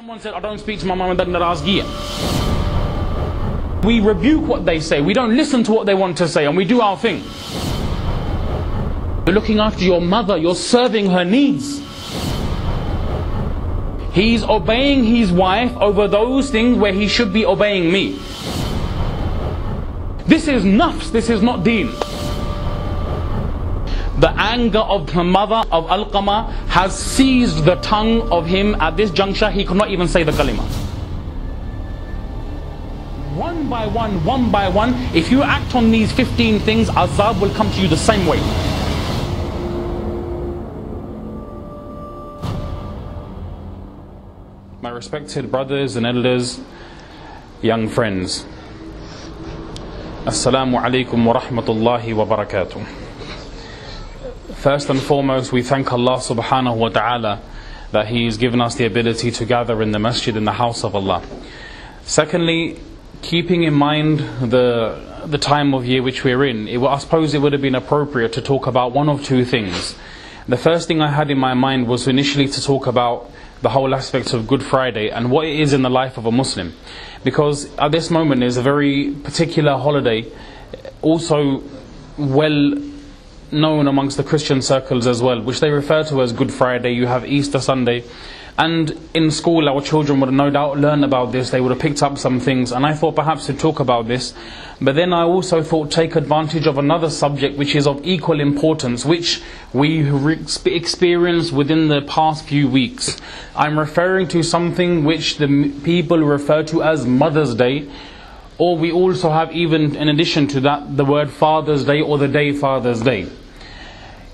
Someone said, I don't speak to my mum and dad narazgiya. We rebuke what they say. We don't listen to what they want to say and we do our thing. You're looking after your mother. You're serving her needs. He's obeying his wife over those things where he should be obeying me. This is nafs, this is not deen. The anger of the mother of Alqama has seized the tongue of him at this juncture. He could not even say the kalima. One by one, one by one, if you act on these 15 things, azab will come to you the same way. My respected brothers and elders, young friends. Assalamu alaikum wa rahmatullahi wa barakatuh. First and foremost, we thank Allah subhanahu wa ta'ala that He has given us the ability to gather in the masjid in the house of Allah. Secondly, keeping in mind the the time of year which we're in, it, I suppose it would have been appropriate to talk about one of two things. The first thing I had in my mind was initially to talk about the whole aspect of Good Friday and what it is in the life of a Muslim. Because at this moment is a very particular holiday, also well known amongst the Christian circles as well, which they refer to as Good Friday. You have Easter Sunday. And in school, our children would no doubt learn about this. They would have picked up some things. And I thought perhaps to talk about this. But then I also thought take advantage of another subject which is of equal importance, which we experienced within the past few weeks. I'm referring to something which the people refer to as Mother's Day. Or we also have even, in addition to that, the word Father's Day or the day Father's Day.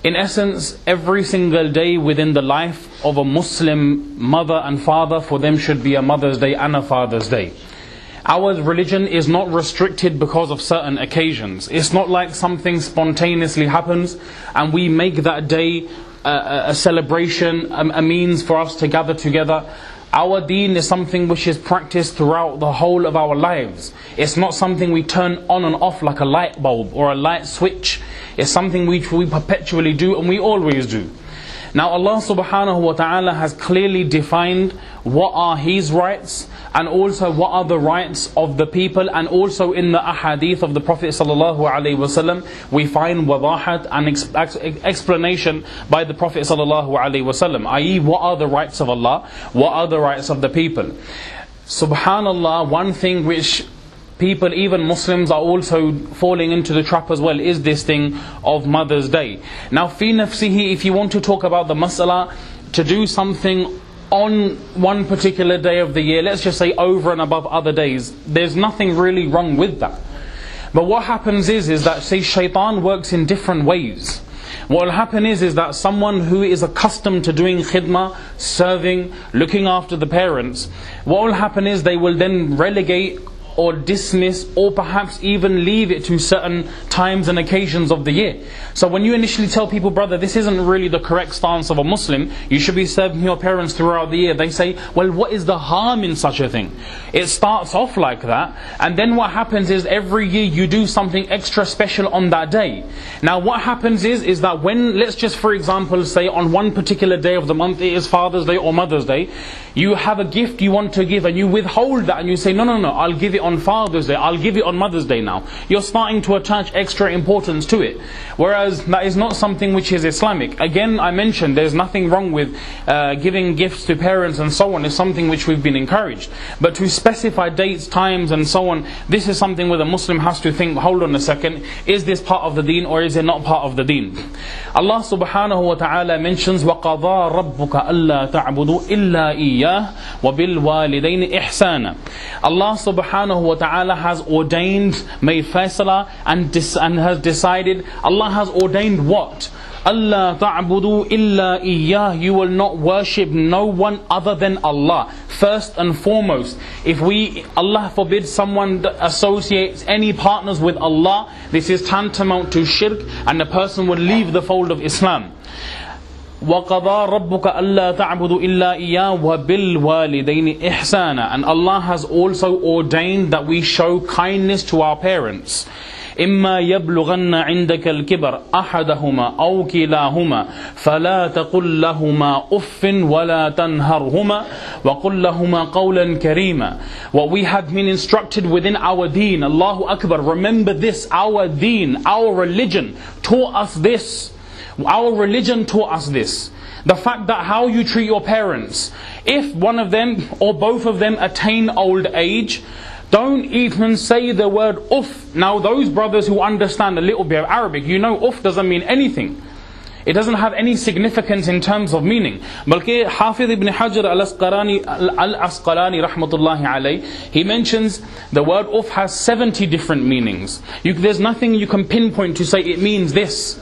In essence, every single day within the life of a Muslim mother and father, for them should be a Mother's Day and a Father's Day. Our religion is not restricted because of certain occasions. It's not like something spontaneously happens and we make that day a, a celebration, a, a means for us to gather together. Our deen is something which is practiced throughout the whole of our lives. It's not something we turn on and off like a light bulb or a light switch. It's something which we perpetually do and we always do. Now Allah subhanahu wa ta'ala has clearly defined what are His rights and also what are the rights of the people and also in the ahadith of the Prophet wasallam we find wadahat and explanation by the Prophet wasallam i.e. what are the rights of Allah what are the rights of the people subhanallah one thing which people, even Muslims, are also falling into the trap as well, is this thing of Mother's Day. Now, fi nafsihi, if you want to talk about the mas'ala, to do something on one particular day of the year, let's just say over and above other days, there's nothing really wrong with that. But what happens is, is that say shaitan works in different ways. What will happen is, is that someone who is accustomed to doing khidmah, serving, looking after the parents, what will happen is they will then relegate or dismiss or perhaps even leave it to certain times and occasions of the year. So when you initially tell people, brother, this isn't really the correct stance of a Muslim, you should be serving your parents throughout the year, they say, well, what is the harm in such a thing? It starts off like that, and then what happens is every year you do something extra special on that day. Now what happens is, is that when, let's just for example say on one particular day of the month, it is Father's Day or Mother's Day, you have a gift you want to give and you withhold that and you say, no, no, no, I'll give it on Father's Day, I'll give it on Mother's Day now. You're starting to attach extra importance to it. Whereas that is not something which is Islamic. Again, I mentioned there's nothing wrong with uh, giving gifts to parents and so on. It's something which we've been encouraged. But to specify dates, times and so on, this is something where the Muslim has to think, hold on a second, is this part of the deen or is it not part of the deen? Allah subhanahu wa ta'ala mentions, وَقَضَى رَبُّكَ أَلَّا تَعْبُدُوا إِلَّا إِيَّاهُ وَبِالْوَالِدَيْنِ إِحْسَانًا Allah subhanahu wa ta'ala has ordained, made faisala and, and has decided, Allah has ordained what? Allah ta'budu illa iyyah. You will not worship no one other than Allah. First and foremost, if we, Allah forbid someone associates any partners with Allah, this is tantamount to shirk and the person will leave the fold of Islam. وَقَضَى رَبُّكَ أَلَّا تَعْبُدُ إِلَّا إِيَّاهُ وَبِالْوَالِدَيْنِ إِحْسَانًا And Allah has also ordained that we show kindness to our parents. إما يبلغن عندك الكبر أحدهما أو كلاهما فلا تقل لهما أف ولا تنهرهما وقل لهما قولا كريما What we have been instructed within our deen, Allahu Akbar, remember this, our deen, our religion taught us this. Our religion taught us this. The fact that how you treat your parents. If one of them or both of them attain old age, don't even say the word uff. Now those brothers who understand a little bit of Arabic, you know uff doesn't mean anything. It doesn't have any significance in terms of meaning. Balki Hafiz ibn Hajar al-Asqalani, al-Asqalani rahmatullahi alayh, he mentions the word uff has 70 different meanings. You, there's nothing you can pinpoint to say it means this.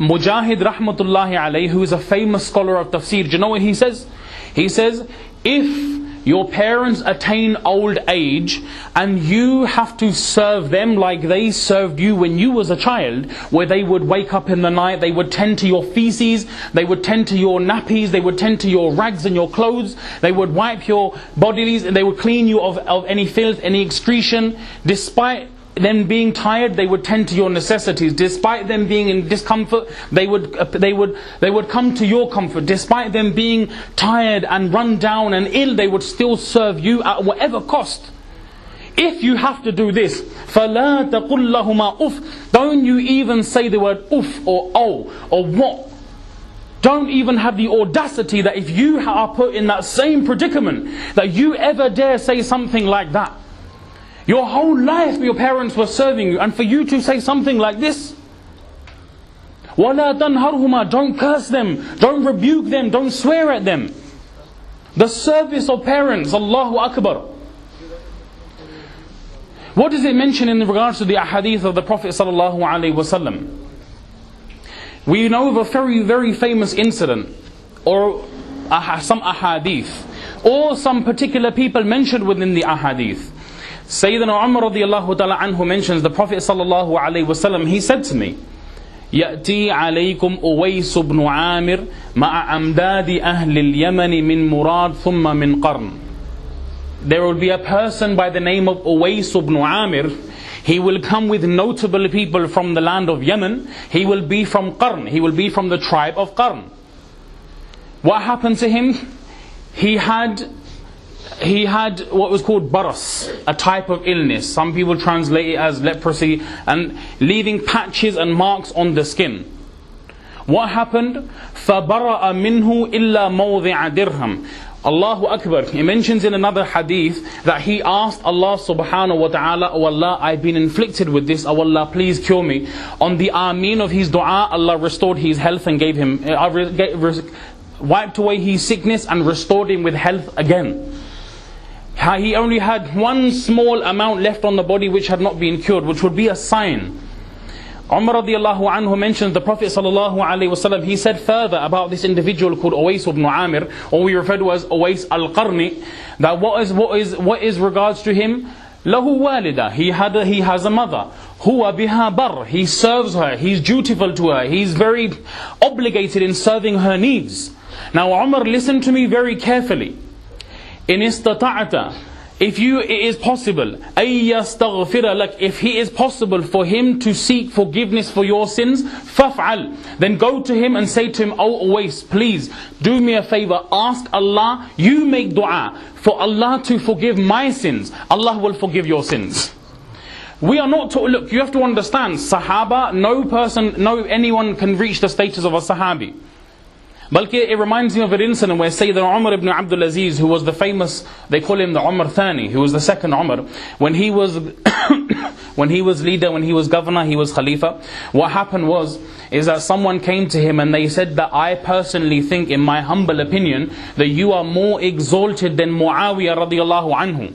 Mujahid rahmatullahi alayhi, who is a famous scholar of tafsir, do you know what he says? He says, if your parents attain old age and you have to serve them like they served you when you was a child, where they would wake up in the night, they would tend to your feces, they would tend to your nappies, they would tend to your rags and your clothes, they would wipe your bodies, and they would clean you of, of any filth, any excretion, despite them being tired, they would tend to your necessities. Despite them being in discomfort, they would, uh, they would, they would come to your comfort. Despite them being tired and run down and ill, they would still serve you at whatever cost. If you have to do this, فَلَا تَقُلْ لَهُمَا أُفْ Don't you even say the word uff or oh or what. Don't even have the audacity that if you are put in that same predicament, that you ever dare say something like that. Your whole life your parents were serving you, and for you to say something like this, وَلَا تَنْهَرْهُمَا Don't curse them, don't rebuke them, don't swear at them. The service of parents, Allahu Akbar. What does it mention in regards to the ahadith of the Prophet sallallahu alaihi wasallam? We know of a very, very famous incident, or some ahadith, or some particular people mentioned within the ahadith. Sayyidina Umar radiallahu ta'ala anhu mentions the Prophet sallallahu alayhi wasallam, he said to me, يأتي عليكم أويس بن عامر مع أمداد أهل اليمن من مراد ثم من قرن There will be a person by the name of Uwais ibn Amir. He will come with notable people from the land of Yemen. He will be from Qarn. He will be from the tribe of Qarn. What happened to him? He had he had what was called baras, a type of illness. Some people translate it as leprosy and leaving patches and marks on the skin. What happened? فَبَرَأَ مِنْهُ إِلَّا مَوْضِعَ دِرْهَمٍ Allahu Akbar. He mentions in another hadith that he asked Allah subhanahu wa ta'ala, Oh Allah, I've been inflicted with this. Oh Allah, please cure me. On the ameen of his dua, Allah restored his health and gave him, uh, wiped away his sickness and restored him with health again he only had one small amount left on the body which had not been cured, which would be a sign. Umar radiallahu anhu mentions the Prophet sallallahu alaihi wasallam. He said further about this individual called Uwais ibn Amir, or we refer to as Uwais al-Qarni, that what is, what is, what is regards to him? Lahu walida. He had a, he has a mother. Huwa biha bar. He serves her. He's dutiful to her. He's very obligated in serving her needs. Now Umar, listen to me very carefully. In istata'ta, if you it is possible, ayyastaghfira lak, if he is possible for him to seek forgiveness for your sins, faf'al, then go to him and say to him, oh Uwais, please do me a favor, ask Allah, you make dua for Allah to forgive my sins. Allah will forgive your sins. We are not to look, you have to understand, Sahaba, no person, no anyone can reach the status of a Sahabi. Balki it reminds me of an incident where Sayyidina Umar ibn Abdul Aziz, who was the famous, they call him the Umar Thani, who was the second Umar, when he was, when he was leader, when he was governor, he was Khalifa, what happened was, is that someone came to him and they said that I personally think, in my humble opinion, that you are more exalted than Muawiyah radiallahu anhu.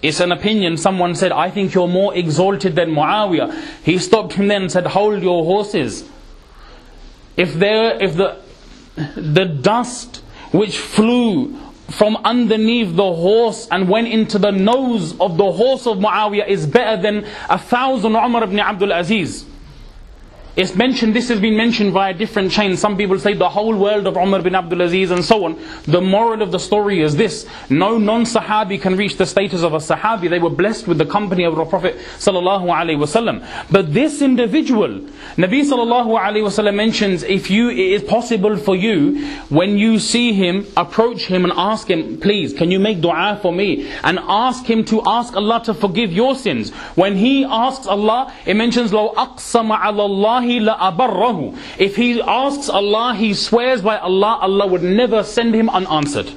It's an opinion. Someone said, I think you're more exalted than Muawiyah. He stopped him then and said, hold your horses. If there, if the, the dust which flew from underneath the horse and went into the nose of the horse of Muawiyah is better than a thousand Umar ibn Abdul Aziz. It's mentioned, this has been mentioned via different chains. Some people say the whole world of Umar bin Abdul Aziz and so on. The moral of the story is this. No non-Sahabi can reach the status of a Sahabi. They were blessed with the company of the Prophet sallallahu alaihi wasallam. But this individual, Nabi sallallahu alaihi wasallam mentions, if you, it is possible for you, when you see him, approach him and ask him, please, can you make dua for me? And ask him to ask Allah to forgive your sins. When he asks Allah, it mentions, لو أقسم على الله لأبره. If he asks Allah, he swears by Allah, Allah would never send him unanswered.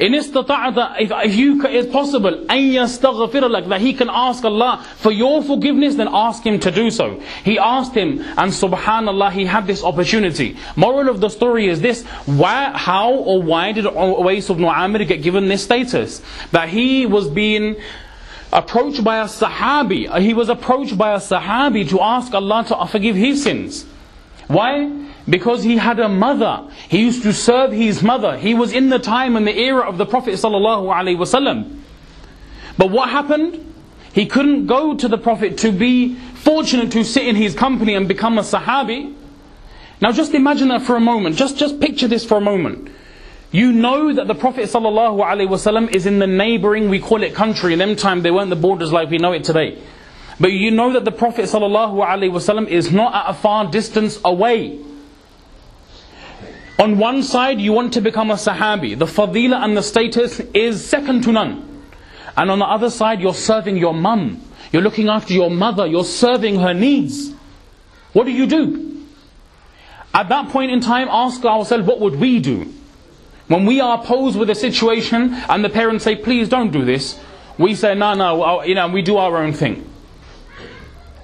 In istata'ata, if, if you, it's possible, أن يستغفر لك, that he can ask Allah for your forgiveness, then ask him to do so. He asked him, and subhanallah, he had this opportunity. Moral of the story is this, why, how or why did Uwais ibn Amir get given this status? That he was being approached by a Sahabi, uh, he was approached by a Sahabi to ask Allah to forgive his sins. Why? Because he had a mother. He used to serve his mother. He was in the time and the era of the Prophet ﷺ. But what happened? He couldn't go to the Prophet to be fortunate to sit in his company and become a Sahabi. Now just imagine that for a moment. Just, just picture this for a moment. You know that the Prophet ﷺ is in the neighboring, we call it country. In them time, there weren't the borders like we know it today. But you know that the Prophet ﷺ is not at a far distance away. On one side, you want to become a Sahabi. The fadila and the status is second to none. And on the other side, you're serving your mum. You're looking after your mother. You're serving her needs. What do you do? At that point in time, ask ourselves, what would we do? When we are posed with a situation and the parents say, please don't do this, we say, no, no, uh, you know, we do our own thing.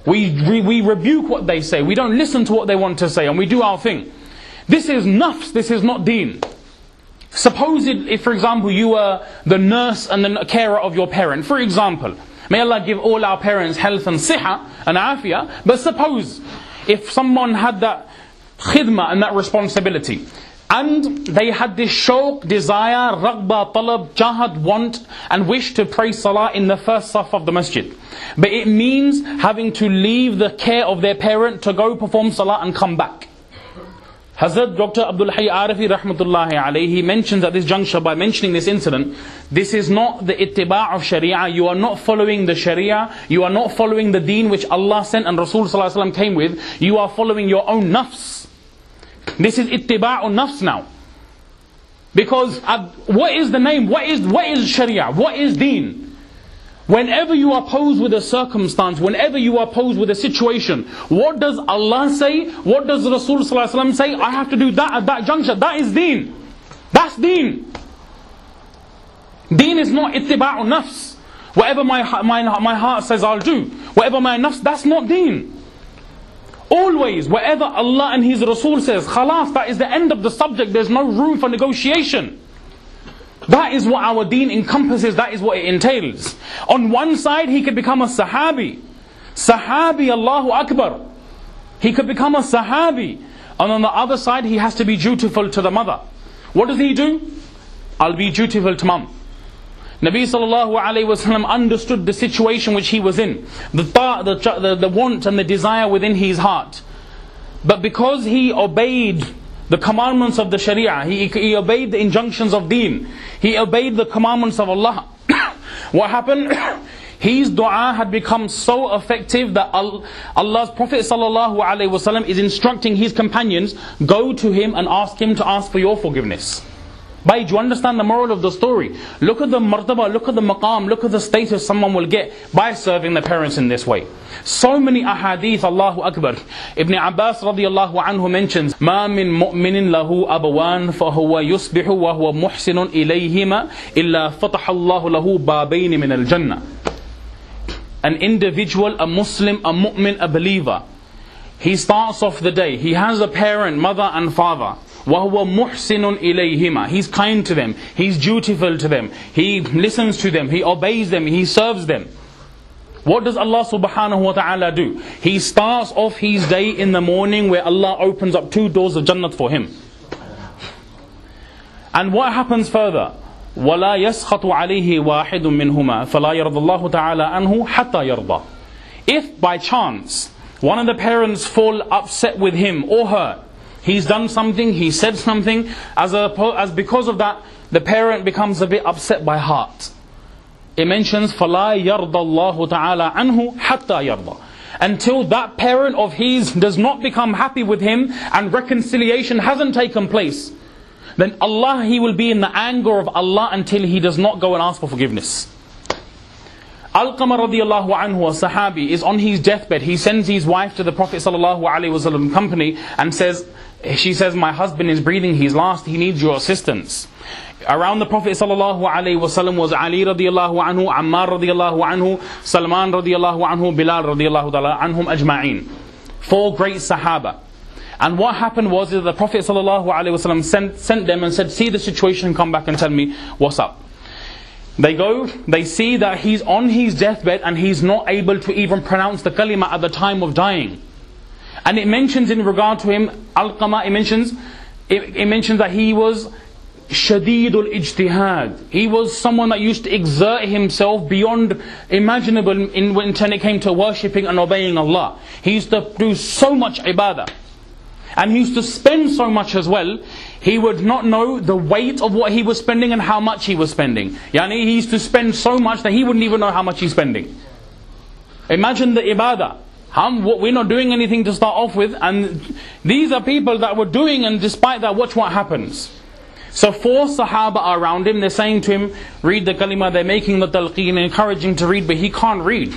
We, we, we rebuke what they say. We don't listen to what they want to say and we do our thing. This is nafs, this is not deen. Suppose it, if, for example, you were the nurse and the carer of your parent. For example, may Allah give all our parents health and siha and afiyah. But suppose if someone had that khidmah and that responsibility, and they had this shawq, desire, raghba, talab, jahad, want, and wish to pray salah in the first saf of the masjid. But it means having to leave the care of their parent to go perform salah and come back. Hazrat Dr. Abdul Hayy Arifi rahmatullahi alayhi he mentions at this juncture by mentioning this incident, this is not the ittiba' of sharia, you are not following the sharia, you are not following the deen which Allah sent and Rasul came with, you are following your own nafs. This is ittiba'u nafs now. Because uh, what is the name? What is, what is sharia? What is deen? Whenever you are posed with a circumstance, whenever you are posed with a situation, what does Allah say? What does Rasul say? I have to do that at that juncture. That is deen. That's deen. Deen is not ittiba'u nafs. Whatever my, my, my heart says I'll do. Whatever my nafs, that's not deen. Always, whatever Allah and His Rasul says, khalas, that is the end of the subject. There's no room for negotiation. That is what our deen encompasses, that is what it entails. On one side, he could become a Sahabi. Sahabi, Allahu Akbar. He could become a Sahabi. And on the other side, he has to be dutiful to the mother. What does he do? I'll be dutiful to mum. Nabi sallallahu alayhi wasallam understood the situation which he was in, the, the, the, the want and the desire within his heart. But because he obeyed the commandments of the Sharia. He, he obeyed the injunctions of deen. He obeyed the commandments of Allah. what happened? His dua had become so effective that Allah's Prophet ﷺ is instructing his companions, go to him and ask him to ask for your forgiveness. By do you understand the moral of the story? Look at the martaba, look at the maqam, look at the status someone will get by serving the parents in this way. So many ahadith, Allahu Akbar. Ibn Abbas radiallahu anhu mentions, ما من مؤمن له أبوان فهو يصبح وهو محسن إليهما إلا فتح الله له بابين من الجنة. An individual, a Muslim, a mu'min, a believer. He starts off the day, he has a parent, mother and father. وَهُوَ مُحْسِنٌ إِلَيْهِمَا He's kind to them, he's dutiful to them, he listens to them, he obeys them, he serves them. What does Allah subhanahu wa ta'ala do? He starts off his day in the morning where Allah opens up two doors of Jannat for him. And what happens further? وَلَا يَسْخَطُ عَلَيْهِ وَاحِدٌ مِّنْهُمَا فَلَا يَرْضَ اللَّهُ تَعَالَى أَنْهُ حَتَّى يَرْضَى If by chance one of the parents fall upset with him or her. he's done something, he said something, as, a, as because of that, the parent becomes a bit upset by heart. It mentions, فَلَا يَرْضَ اللَّهُ تَعَالَى عَنْهُ حَتَّى Until that parent of his does not become happy with him and reconciliation hasn't taken place, then Allah, he will be in the anger of Allah until he does not go and ask for forgiveness. Alqamah radiallahu anhu, a sahabi, is on his deathbed. He sends his wife to the Prophet sallallahu alaihi wasallam company and says, she says, my husband is breathing he's lost, he needs your assistance. Around the Prophet sallallahu was Ali radiallahu anhu, Ammar radiallahu anhu, Salman radiallahu anhu, Bilal radiallahu anhum ajma'in. Four great sahaba. And what happened was that the Prophet wasallam sent, sent them and said, see the situation, come back and tell me what's up. They go, they see that he's on his deathbed and he's not able to even pronounce the kalima at the time of dying. And it mentions in regard to him, Alqama, it mentions, it, it mentions that he was shadidul ijtihad. He was someone that used to exert himself beyond imaginable in, when it came to worshipping and obeying Allah. He used to do so much ibadah. And he used to spend so much as well he would not know the weight of what he was spending and how much he was spending. Yani he used to spend so much that he wouldn't even know how much he's spending. Imagine the ibadah. We're not doing anything to start off with, and these are people that were doing, and despite that, watch what happens. So four Sahaba are around him, they're saying to him, read the kalima, they're making the talqeen, encouraging to read, but he can't read.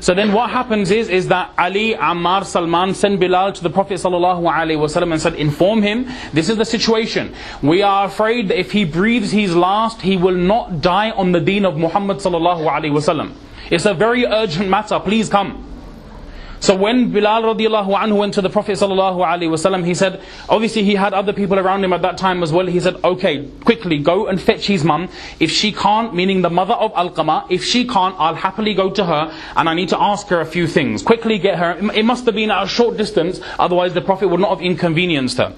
So then what happens is, is that Ali, Ammar, Salman send Bilal to the Prophet ﷺ and said, inform him, this is the situation. We are afraid that if he breathes his last, he will not die on the deen of Muhammad ﷺ. It's a very urgent matter, please come. So when Bilal radiallahu anhu went to the Prophet sallallahu alaihi wasallam, he said, obviously he had other people around him at that time as well. He said, okay, quickly go and fetch his mum. If she can't, meaning the mother of Alqamah, if she can't, I'll happily go to her and I need to ask her a few things. Quickly get her. It must have been at a short distance, otherwise the Prophet would not have inconvenienced her.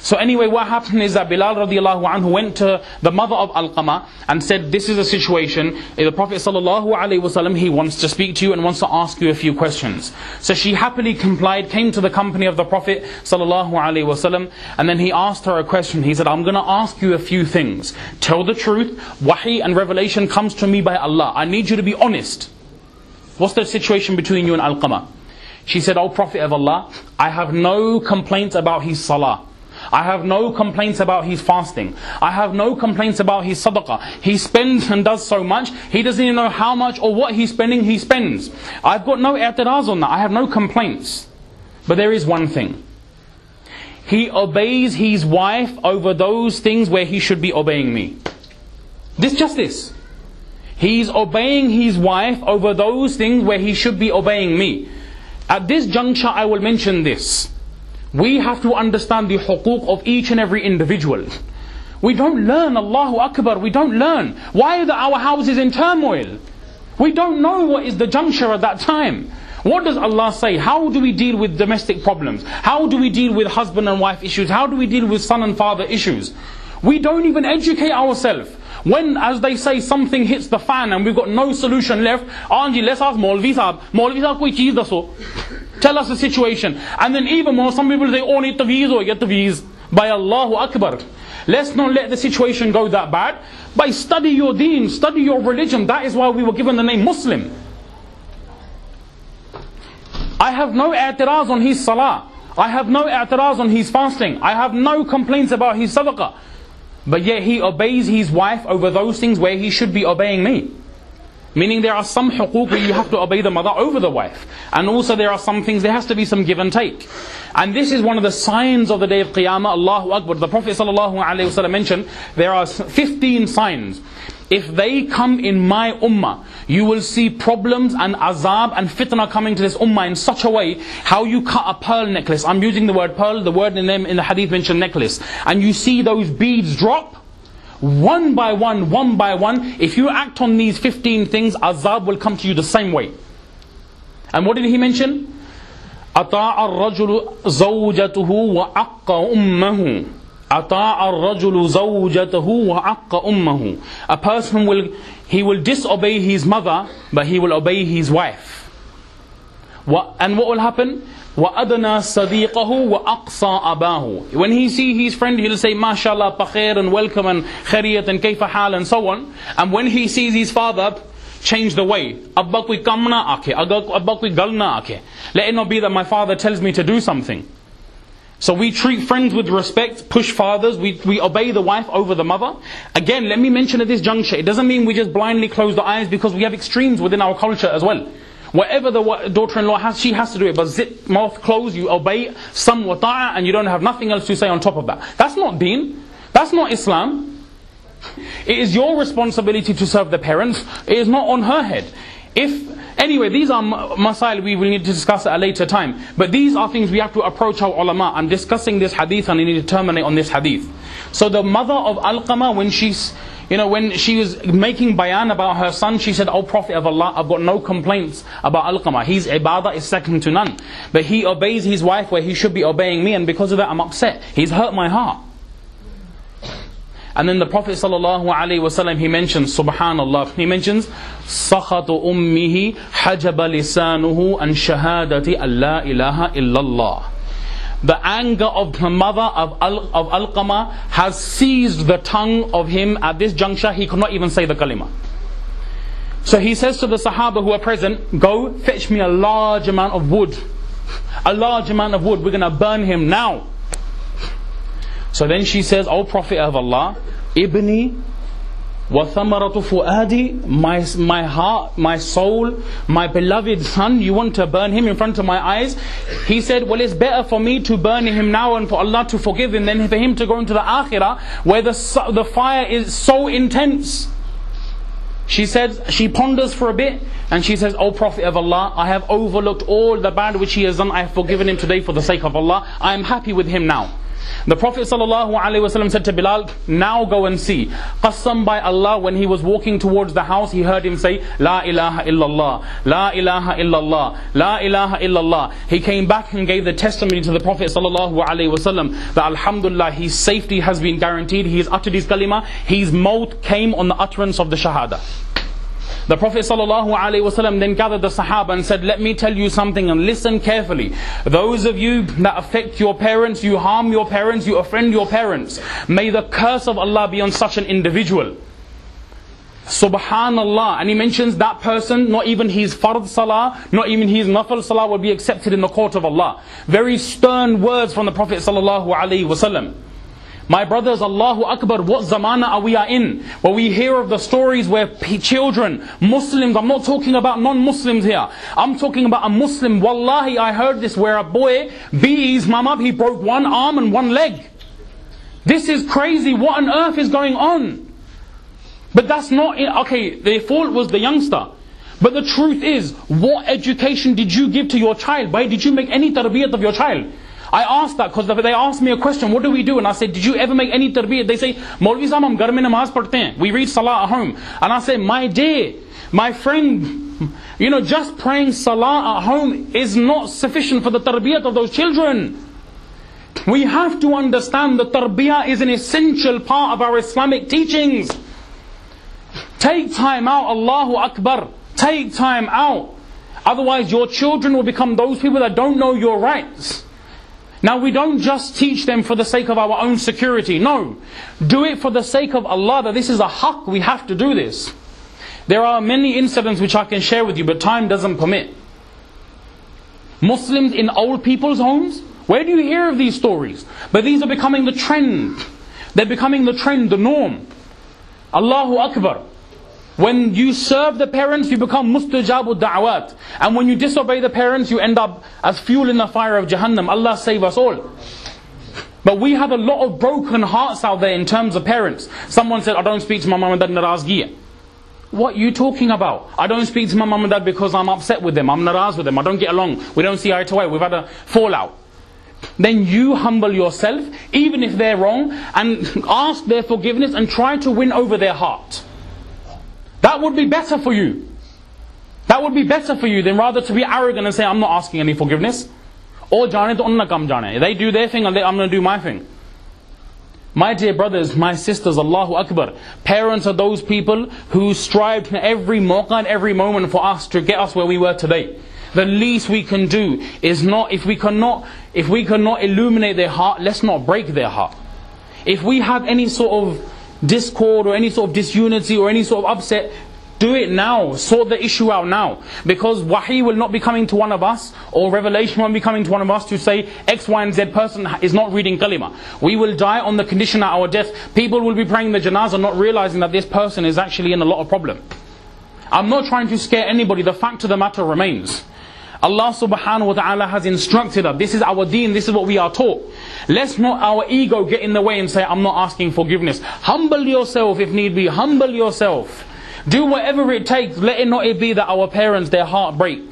So anyway, what happened is that Bilal radiallahu anhu went to the mother of Alqamah and said, this is a situation. Eh, the Prophet sallallahu alaihi wasallam, he wants to speak to you and wants to ask you a few questions. So she happily complied, came to the company of the Prophet sallallahu alaihi wasallam, and then he asked her a question. He said, I'm going to ask you a few things. Tell the truth. Wahi and revelation comes to me by Allah. I need you to be honest. What's the situation between you and Alqamah? She said, O Prophet of Allah, I have no complaints about his salah. I have no complaints about his fasting. I have no complaints about his sadaqah. He spends and does so much, he doesn't even know how much or what he's spending, he spends. I've got no i'tiraz on that. I have no complaints. But there is one thing. He obeys his wife over those things where he should be obeying me. This just this. He's obeying his wife over those things where he should be obeying me. At this juncture, I will mention this. We have to understand the hukuk of each and every individual. We don't learn, Allahu Akbar, we don't learn. Why are our houses in turmoil? We don't know what is the juncture at that time. What does Allah say? How do we deal with domestic problems? How do we deal with husband and wife issues? How do we deal with son and father issues? We don't even educate ourselves. When, as they say, something hits the fan and we've got no solution left, Anji, let's ask Maulvi Sahab. Maulvi Sahab koi cheez daso. Tell us the situation. And then even more, some people oh, need taweez or get taweez. By Allahu Akbar. Let's not let the situation go that bad. By study your deen, study your religion. That is why we were given the name Muslim. I have no i'tiraz on his salah. I have no i'tiraz on his fasting. I have no complaints about his sadaqah. But yet he obeys his wife over those things where he should be obeying me. Meaning there are some huquq where you have to obey the mother over the wife. And also there are some things, there has to be some give and take. And this is one of the signs of the day of Qiyamah, Allahu Akbar. The Prophet ﷺ mentioned, there are 15 signs. If they come in my ummah, you will see problems and azab and fitna coming to this ummah in such a way, how you cut a pearl necklace. I'm using the word pearl, the word in them in the hadith mentioned necklace. And you see those beads drop, one by one, one by one, if you act on these 15 things, azab will come to you the same way. And what did he mention? أطاع الرجل زوجته وعق أمه أطاع الرجل زوجته وعق أمه A person will, he will disobey his mother, but he will obey his wife. What, and what will happen? وَأَدْنَى صَدِيقَهُ وَأَقْصَى أَبَاهُ When he see his friend, he'll say, MashaAllah, pakhair and welcome and khairiyat and kayfa hal and so on. And when he sees his father, change the way. Abba koi kam na aake, abba koi gal na aake. Let it not be that my father tells me to do something. So we treat friends with respect, push fathers, we, we obey the wife over the mother. Again, let me mention at this juncture, it doesn't mean we just blindly close the eyes because we have extremes within our culture as well. Whatever the daughter-in-law has, she has to do it. But zip, mouth closed, you obey some wata'a and you don't have nothing else to say on top of that. That's not deen. That's not Islam. It is your responsibility to serve the parents. It is not on her head. If Anyway, these are masail we will need to discuss at a later time. But these are things we have to approach our ulama. I'm discussing this hadith and I need to terminate on this hadith. So the mother of Alqama, when she's, you know, when she was making bayan about her son, she said, Oh Prophet of Allah, I've got no complaints about Alqama. His ibadah is second to none. But he obeys his wife where he should be obeying me and because of that I'm upset. He's hurt my heart. And then the Prophet ﷺ, he mentions, subhanallah, he mentions, سَخَطُ أُمِّهِ حَجَبَ لِسَانُهُ أَنْ شَهَادَةِ أَلَّا إِلَهَ إِلَّا اللَّهِ the anger of the mother of, Al- of Alqama has seized the tongue of him at this juncture. He could not even say the kalima. So he says to the Sahaba who are present, Go fetch me a large amount of wood. A large amount of wood. We're going to burn him now. So then she says, O Prophet of Allah, Ibni وَثَمَرَةُ فُؤَادِي my, my heart, my soul, my beloved son, you want to burn him in front of my eyes? He said, well it's better for me to burn him now and for Allah to forgive him than for him to go into the akhirah where the, the fire is so intense. She says, she ponders for a bit and she says, O Prophet of Allah, I have overlooked all the bad which he has done. I have forgiven him today for the sake of Allah. I am happy with him now. The Prophet ﷺ said to Bilal, now go and see. Qasam by Allah, when he was walking towards the house, he heard him say, La ilaha illallah, La ilaha illallah, La ilaha illallah. He came back and gave the testimony to the Prophet ﷺ that Alhamdulillah, his safety has been guaranteed. He has uttered his kalima. His maut came on the utterance of the shahada. The Prophet ﷺ then gathered the Sahaba and said, Let me tell you something and listen carefully. Those of you that affect your parents, you harm your parents, you offend your parents, may the curse of Allah be on such an individual. Subhanallah. And he mentions that person, not even his fard salah, not even his nafal salah will be accepted in the court of Allah. Very stern words from the Prophet sallallahu wasallam. My brothers, Allahu Akbar, what zamana are we are in? Where we hear of the stories where children, Muslims, I'm not talking about non-Muslims here. I'm talking about a Muslim. Wallahi, I heard this where a boy beat his mum up, he broke one arm and one leg. This is crazy. What on earth is going on? But that's not, okay, the fault was the youngster. But the truth is, what education did you give to your child? Why did you make any tarbiyat of your child? I asked that because they asked me a question, what do we do? And I said, did you ever make any tarbiyat? They say, Maulvi Sahab, hum namaz. We read salah at home. And I say, my dear, my friend, you know, just praying salah at home is not sufficient for the tarbiyat of those children. We have to understand that tarbiyah is an essential part of our Islamic teachings. Take time out, Allahu Akbar. Take time out. Otherwise your children will become those people that don't know your rights. Now we don't just teach them for the sake of our own security. No. Do it for the sake of Allah that this is a haqq, we have to do this. There are many incidents which I can share with you, but time doesn't permit. Muslims in old people's homes? Where do you hear of these stories? But these are becoming the trend. They're becoming the trend, the norm. Allahu Akbar. When you serve the parents, you become mustajabu da'wat. And when you disobey the parents, you end up as fuel in the fire of Jahannam. Allah save us all. But we have a lot of broken hearts out there in terms of parents. Someone said, I don't speak to my mom and dad narazgiya. What are you talking about? I don't speak to my mom and dad because I'm upset with them. I'm naraz with them. I don't get along. We don't see eye to eye. We've had a fallout. Then you humble yourself, even if they're wrong, and ask their forgiveness and try to win over their heart. That would be better for you. That would be better for you than rather to be arrogant and say, I'm not asking any forgiveness. Or jane to unna kam jane. They do their thing and I'm going to do my thing. My dear brothers, my sisters, Allahu Akbar. Parents are those people who strived in every mawqa and every moment for us to get us where we were today. the least we can do is not, if we cannot, if we cannot illuminate their heart, let's not break their heart. If we have any sort of discord or any sort of disunity or any sort of upset, do it now. Sort the issue out now. Because wahi will not be coming to one of us, or revelation won't be coming to one of us to say X, Y, and Z person is not reading kalima. We will die on the condition at our death. People will be praying the janazah not realizing that this person is actually in a lot of problem. I'm not trying to scare anybody. The fact of the matter remains. Allah subhanahu wa ta'ala has instructed us. This is our deen, this is what we are taught. Let's not our ego get in the way and say, I'm not asking forgiveness. Humble yourself if need be. Humble yourself. Do whatever it takes. Let it not be that our parents, their heart break.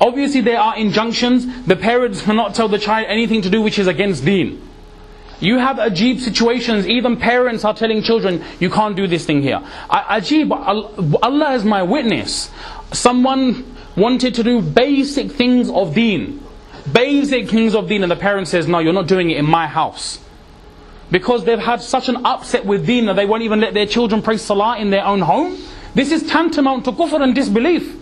Obviously there are injunctions. The parents cannot tell the child anything to do which is against deen. You have ajib situations, even parents are telling children, you can't do this thing here. Ajib, Allah is my witness. Someone wanted to do basic things of deen. Basic things of deen and the parent says, no, you're not doing it in my house. Because they've had such an upset with deen that they won't even let their children pray salah in their own home. This is tantamount to kufr and disbelief.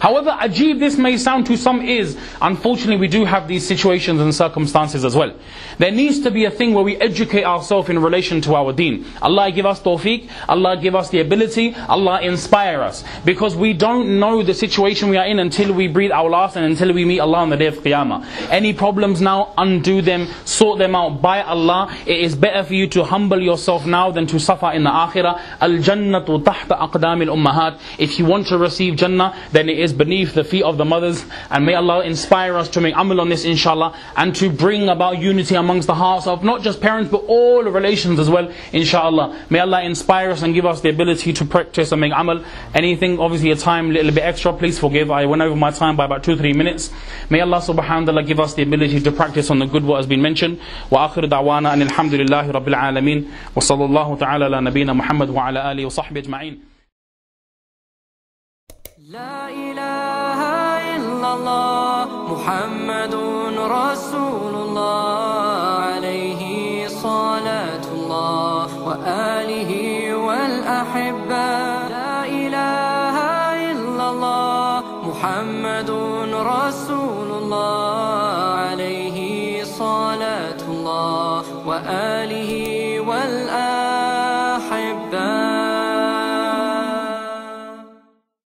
However ajib this may sound to some is, unfortunately we do have these situations and circumstances as well. There needs to be a thing where we educate ourselves in relation to our deen. Allah give us tawfiq, Allah give us the ability, Allah inspire us. Because we don't know the situation we are in until we breathe our last and until we meet Allah on the day of Qiyamah. Any problems now, undo them, sort them out by Allah. It is better for you to humble yourself now than to suffer in the akhirah. Al-jannatu tahta aqdamil ummahat. If you want to receive Jannah, then it is is beneath the feet of the mothers. And may Allah inspire us to make amal on this inshallah and to bring about unity amongst the hearts of not just parents but all relations as well inshallah. May Allah inspire us and give us the ability to practice and make amal. Anything, obviously a time a little bit extra, please forgive. I went over my time by about two, three minutes. May Allah subhanahu wa ta'ala give us the ability to practice on the good what has been mentioned. وآخر دعوانا أن الحمد لله رب العالمين وصلى الله تعالى على نبينا محمد وعلى آله وصحبه أجمعين لا إله إلا الله محمد رسول الله عليه صلاة الله وآله والأحبة. لا إله إلا الله محمد رسول الله عليه صلاة الله وآله